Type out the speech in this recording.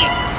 Нет!